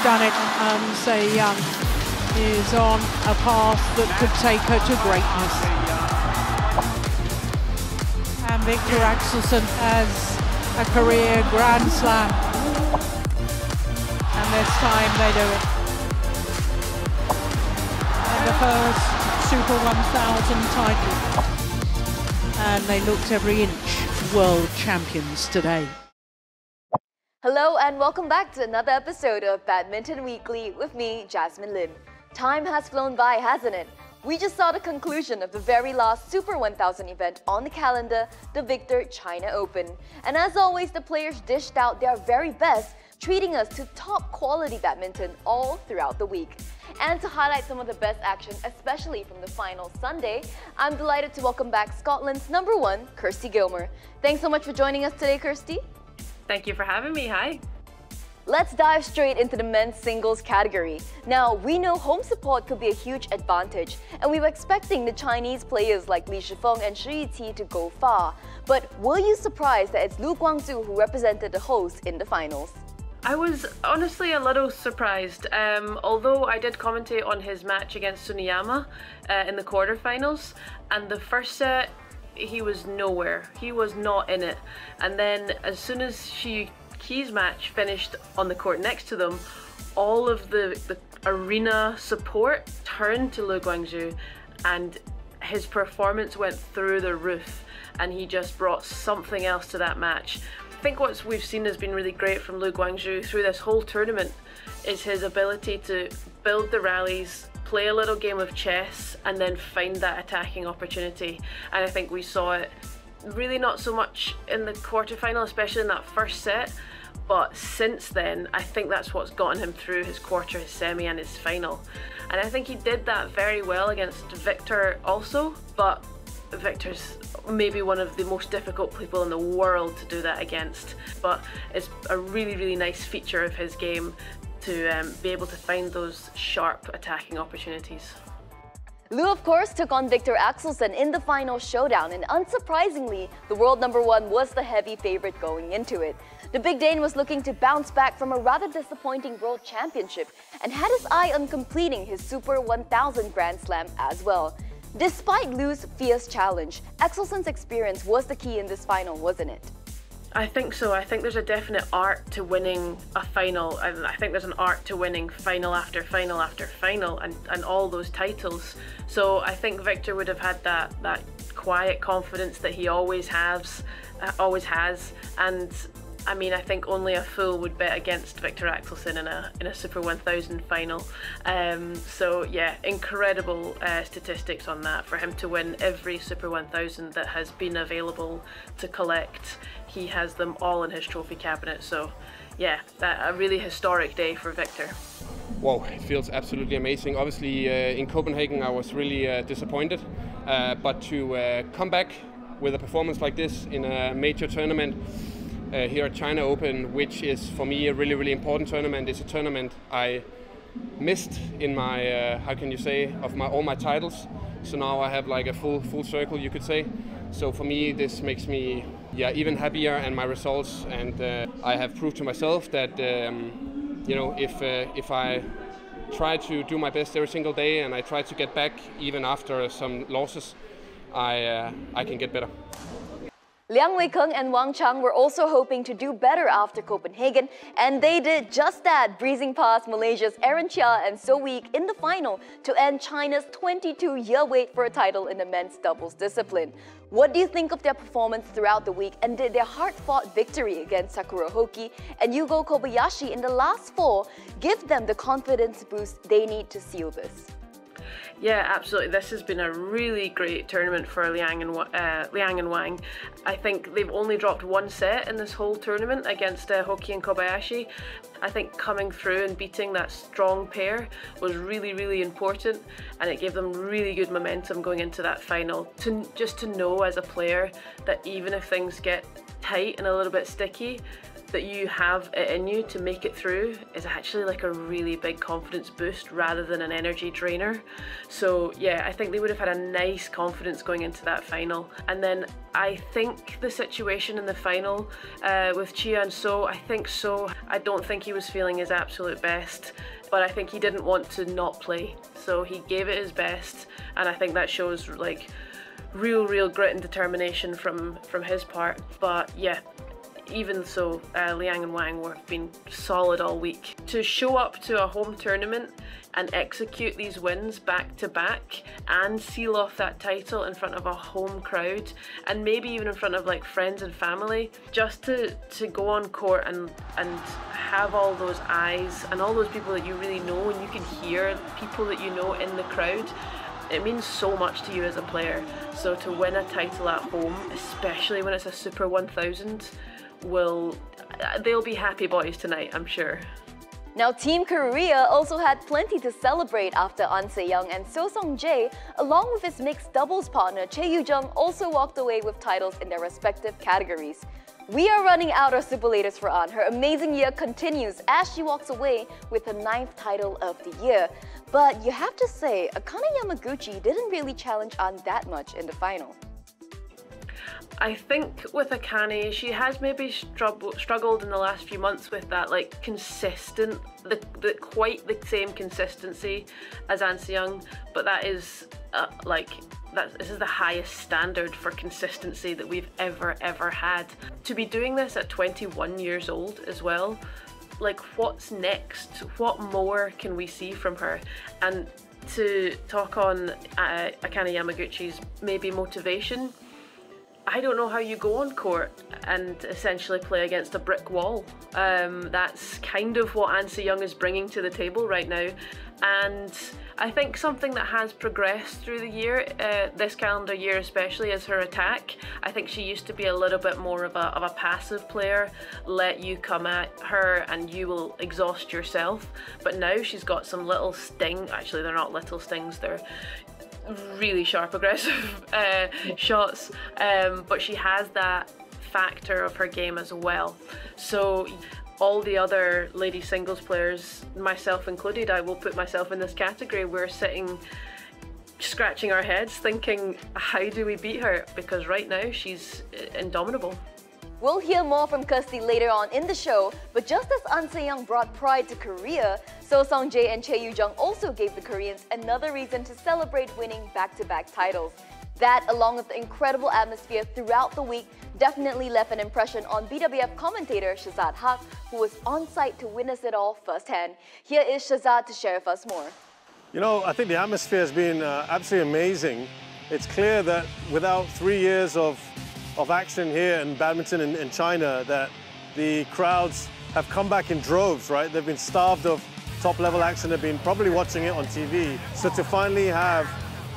has done it, and Young is on a path that could take her to greatness. And Viktor Axelsen has a career Grand Slam. And this time they do it. And the first Super 1000 title. And they looked every inch world champions today. Hello and welcome back to another episode of Badminton Weekly with me, Jasmine Lim. Time has flown by, hasn't it? We just saw the conclusion of the very last Super 1000 event on the calendar, the Victor China Open. And as always, the players dished out their very best, treating us to top quality badminton all throughout the week. And to highlight some of the best action, especially from the final Sunday, I'm delighted to welcome back Scotland's number one, Kirsty Gilmour. Thanks so much for joining us today, Kirsty. Thank you for having me. Hi. Let's dive straight into the men's singles category. Now, we know home support could be a huge advantage, and we were expecting the Chinese players like Li Shifeng and Shi Yuqi to go far. But were you surprised that it's Lu Guangzu who represented the host in the finals? I was honestly a little surprised, um, although I did commentate on his match against Tsuneyama uh, in the quarterfinals, and the first set he was nowhere. He was not in it. And then as soon as Shi Yuqi's match finished on the court next to them, all of the, the arena support turned to Lu Guangzu and his performance went through the roof and he just brought something else to that match. I think what we've seen has been really great from Lu Guangzu through this whole tournament is his ability to build the rallies, play a little game of chess and then find that attacking opportunity. And I think we saw it really not so much in the quarterfinal, especially in that first set. But since then, I think that's what's gotten him through his quarter, his semi, and his final. And I think he did that very well against Viktor also. But Viktor's maybe one of the most difficult people in the world to do that against. But it's a really, really nice feature of his game to um, be able to find those sharp attacking opportunities. Lu, of course, took on Viktor Axelsen in the final showdown, and unsurprisingly, the world number one was the heavy favorite going into it. The Big Dane was looking to bounce back from a rather disappointing world championship and had his eye on completing his Super 1000 Grand Slam as well. Despite Lu's fierce challenge, Axelsen's experience was the key in this final, wasn't it? I think so. I think there's a definite art to winning a final. and I think there's an art to winning final after final after final and, and all those titles. So I think Viktor would have had that, that quiet confidence that he always has, uh, always has. And I mean, I think only a fool would bet against Viktor Axelsen in a in a Super 1000 final. Um, so yeah, incredible uh, statistics on that for him to win every Super 1000 that has been available to collect. He has them all in his trophy cabinet. So yeah, that, a really historic day for Viktor. Wow, it feels absolutely amazing. Obviously, uh, in Copenhagen, I was really uh, disappointed, uh, but to uh, come back with a performance like this in a major tournament uh, here at China Open, which is for me a really, really important tournament. It's a tournament I missed in my, uh, how can you say, of my all my titles. So now I have like a full full circle, you could say. So for me, this makes me, yeah, even happier and my results. And uh, I have proved to myself that, um, you know, if uh, if I try to do my best every single day and I try to get back even after some losses, I uh, I can get better. Liang Weikeng and Wang Chang were also hoping to do better after Copenhagen, and they did just that, breezing past Malaysia's Aaron Chia and Soh Wooi Yik in the final to end China's 22-year wait for a title in the men's doubles discipline. What do you think of their performance throughout the week, and did their hard-fought victory against Takuro Hoki and Yugo Kobayashi in the last four give them the confidence boost they need to seal this? Yeah, absolutely. This has been a really great tournament for Liang and uh, Liang and Wang. I think they've only dropped one set in this whole tournament against uh, Hoki and Kobayashi. I think coming through and beating that strong pair was really, really important, and it gave them really good momentum going into that final. To just to know as a player that even if things get tight and a little bit sticky, that you have it in you to make it through is actually like a really big confidence boost rather than an energy drainer. So yeah, I think they would have had a nice confidence going into that final. And then I think the situation in the final uh, with Chia and Soh, I think Soh, I don't think he was feeling his absolute best, but I think he didn't want to not play. So he gave it his best, and I think that shows like real, real grit and determination from from his part. But yeah, even so, uh, Liang and Wang have been solid all week. To show up to a home tournament and execute these wins back to back and seal off that title in front of a home crowd and maybe even in front of like friends and family, just to, to go on court and, and have all those eyes and all those people that you really know and you can hear people that you know in the crowd it means so much to you as a player. So to win a title at home, especially when it's a Super 1000, will uh, they'll be happy boys tonight, I'm sure. Now, Team Korea also had plenty to celebrate after An Se-young and Seo Sung-jae, along with his mixed doubles partner Chae Yu-jung, also walked away with titles in their respective categories. We are running out of superlatives for An. Her amazing year continues as she walks away with her ninth title of the year. But you have to say, Akane Yamaguchi didn't really challenge An that much in the final. I think with Akane, she has maybe struggled in the last few months with that like consistent, the, the quite the same consistency as An Se-young, but that is uh, like that this is the highest standard for consistency that we've ever ever had. To be doing this at 21 years old as well, like what's next? What more can we see from her? And to talk on uh, Akane Yamaguchi's maybe motivation I don't know how you go on court and essentially play against a brick wall. Um, that's kind of what An Se-young is bringing to the table right now. And I think something that has progressed through the year, uh, this calendar year especially, is her attack. I think she used to be a little bit more of a, of a passive player, let you come at her and you will exhaust yourself. But now she's got some little sting, actually they're not little stings, they're really sharp, aggressive uh, shots, um, but she has that factor of her game as well. So all the other lady singles players, myself included, I will put myself in this category, we're sitting scratching our heads thinking, how do we beat her? Because right now she's indomitable. We'll hear more from Kirsty later on in the show, but just as An Se-young brought pride to Korea, Seo Sung-jae and Chae Yu-jung also gave the Koreans another reason to celebrate winning back-to-back -back titles. That, along with the incredible atmosphere throughout the week, definitely left an impression on BWF commentator Shazad Haq, who was on site to witness it all firsthand. Here is Shazad to share with us more. You know, I think the atmosphere has been uh, absolutely amazing. It's clear that without three years of of action here in badminton in, in China that the crowds have come back in droves, right? They've been starved of top level action. They've been probably watching it on TV. So to finally have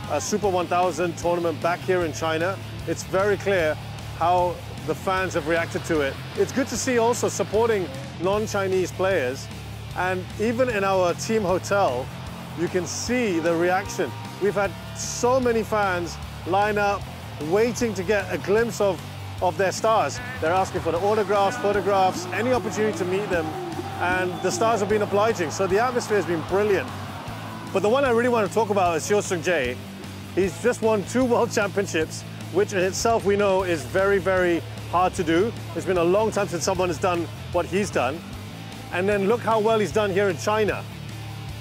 a Super 1000 tournament back here in China, it's very clear how the fans have reacted to it. It's good to see also supporting non-Chinese players. And even in our team hotel, you can see the reaction. We've had so many fans line up, waiting to get a glimpse of, of their stars. They're asking for the autographs, photographs, any opportunity to meet them, and the stars have been obliging. So the atmosphere has been brilliant. But the one I really want to talk about is Seo Sung-jae. He's just won two world championships, which in itself we know is very, very hard to do. It's been a long time since someone has done what he's done. And then look how well he's done here in China.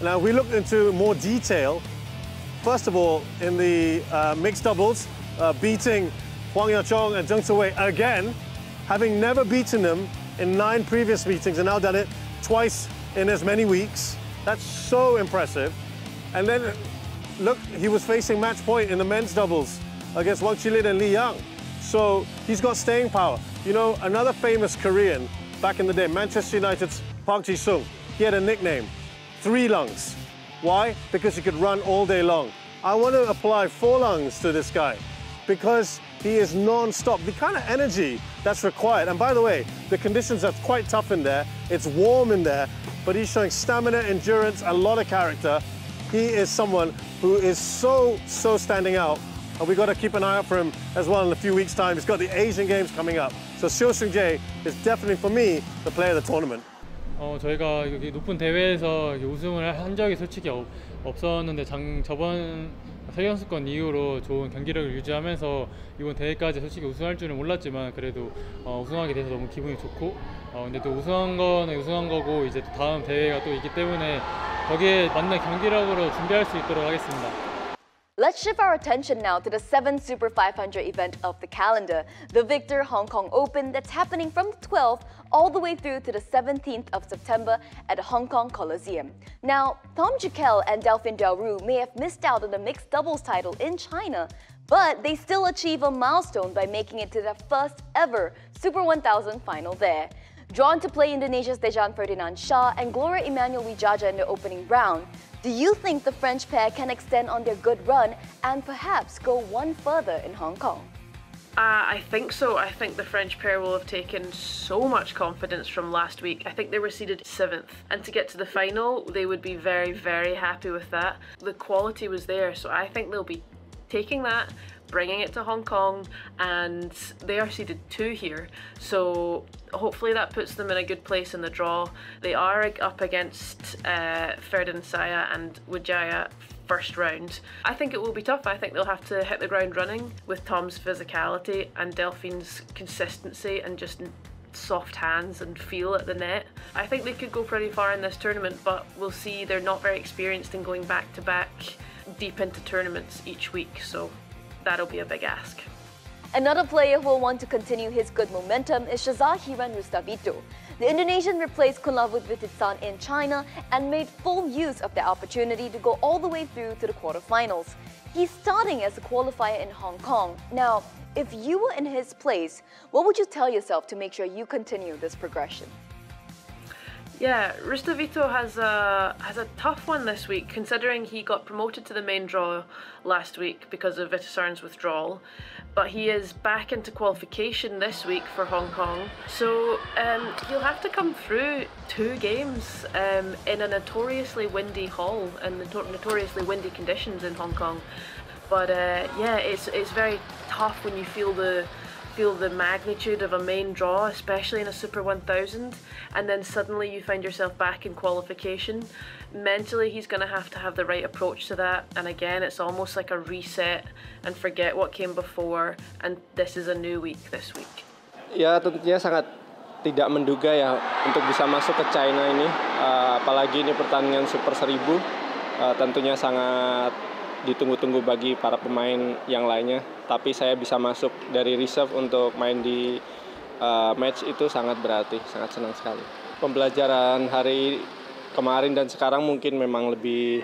Now, we looked into more detail. First of all, in the uh, mixed doubles, uh, beating Huang Yaqiong and Zheng Siwei again, having never beaten them in nine previous meetings and now done it twice in as many weeks. That's so impressive. And then look, he was facing match point in the men's doubles against Wang Chi-lin and Lee Yang. So he's got staying power. You know, another famous Korean back in the day, Manchester United's Park Ji-sung, he had a nickname, Three Lungs. Why? Because he could run all day long. I want to apply four lungs to this guy because he is non-stop. The kind of energy that's required. And by the way, the conditions are quite tough in there. It's warm in there, but he's showing stamina, endurance, a lot of character. He is someone who is so, so standing out. And we've got to keep an eye out for him as well in a few weeks' time. He's got the Asian Games coming up. So Seo Seung Jae is definitely for me the player of the tournament. 어, 저희가 여기 높은 대회에서 우승을 한 적이 솔직히 없, 없었는데 장, 저번 세계선수권 이후로 좋은 경기력을 유지하면서 이번 대회까지 솔직히 우승할 줄은 몰랐지만 그래도 어, 우승하게 돼서 너무 기분이 좋고 어, 근데 또 우승한 거는 우승한 거고 이제 또 다음 대회가 또 있기 때문에 거기에 맞는 경기력으로 준비할 수 있도록 하겠습니다. Let's shift our attention now to the 7th Super 500 event of the calendar, the Victor Hong Kong Open that's happening from the 12th all the way through to the 17th of September at the Hong Kong Coliseum. Now, Thom Gicquel and Delphine Del may have missed out on the mixed doubles title in China, but they still achieve a milestone by making it to their first ever Super 1000 final there. Drawn to play Indonesia's Dejan Ferdinansyah and Gloria Emanuelle Widjaja in the opening round, do you think the French pair can extend on their good run and perhaps go one further in Hong Kong? Uh, I think so. I think the French pair will have taken so much confidence from last week. I think they were seeded seventh. And to get to the final, they would be very, very happy with that. The quality was there, so I think they'll be taking that bringing it to Hong Kong and they are seeded two here so hopefully that puts them in a good place in the draw. They are up against uh, Ferdinansyah and Widjaja first round. I think it will be tough. I think they'll have to hit the ground running with Tom's physicality and Delphine's consistency and just soft hands and feel at the net. I think they could go pretty far in this tournament, but we'll see they're not very experienced in going back to back deep into tournaments each week, so that'll be a big ask. Another player who will want to continue his good momentum is Shesar Hiren Rhustavito. The Indonesian replaced Kunlavut Vitidsarn in China and made full use of the opportunity to go all the way through to the quarterfinals. He's starting as a qualifier in Hong Kong. Now, if you were in his place, what would you tell yourself to make sure you continue this progression? Yeah, Rhustavito has a has a tough one this week, considering he got promoted to the main draw last week because of Vitidsarn's withdrawal. But he is back into qualification this week for Hong Kong, so um, he'll have to come through two games um, in a notoriously windy hall and notoriously windy conditions in Hong Kong. But uh, yeah, it's it's very tough when you feel the feel the magnitude of a main draw, especially in a Super 1000, and then suddenly you find yourself back in qualification. Mentally, he's going to have to have the right approach to that, and again, it's almost like a reset and forget what came before, and this is a new week this week. Ya, tentunya sangat tidak menduga ya untuk bisa masuk ke China ini, uh, apalagi ini pertandingan Super 1000, uh, tentunya sangat ditunggu-tunggu bagi para pemain yang lainnya. Tapi saya bisa masuk dari reserve untuk main di uh, match itu sangat berarti, sangat senang sekali. Pembelajaran hari kemarin dan sekarang mungkin memang lebih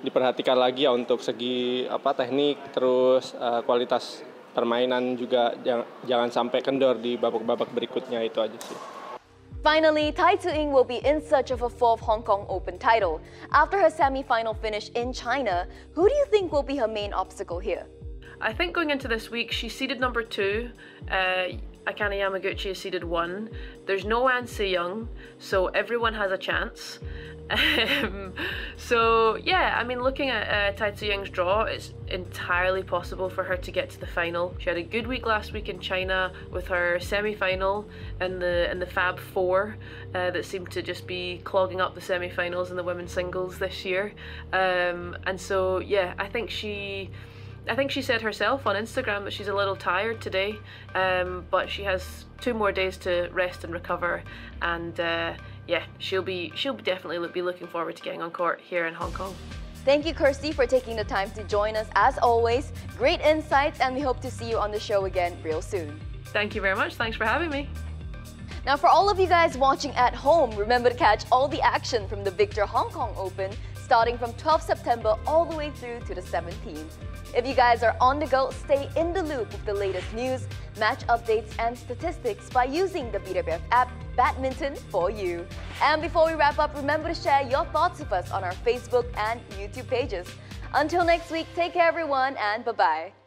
diperhatikan lagi ya untuk segi apa teknik, terus uh, kualitas permainan juga jangan, jangan sampai kendor di babak-babak berikutnya itu aja sih. Finally, Tai Tzu-ying will be in search of a fourth Hong Kong Open title. After her semi-final finish in China, who do you think will be her main obstacle here? I think going into this week, she's seeded number two. Uh, Akane Yamaguchi is seeded one. There's no An Se Young, so everyone has a chance. Um, so yeah, I mean, looking at uh, Tai Tzu Ying's draw, it's entirely possible for her to get to the final. She had a good week last week in China with her semi-final and the and the Fab Four uh, that seemed to just be clogging up the semi-finals in the women's singles this year. Um, and so yeah, I think she. I think she said herself on Instagram that she's a little tired today, um, but she has two more days to rest and recover, and uh, yeah, she'll be she'll definitely be looking forward to getting on court here in Hong Kong. Thank you, Kirsty, for taking the time to join us as always. Great insights, and we hope to see you on the show again real soon. Thank you very much. Thanks for having me. Now, for all of you guys watching at home, remember to catch all the action from the Victor Hong Kong Open starting from 12 September all the way through to the 17th. If you guys are on the go, stay in the loop with the latest news, match updates, and statistics by using the BWF app Badminton for you. And before we wrap up, remember to share your thoughts with us on our Facebook and YouTube pages. Until next week, take care everyone and bye-bye.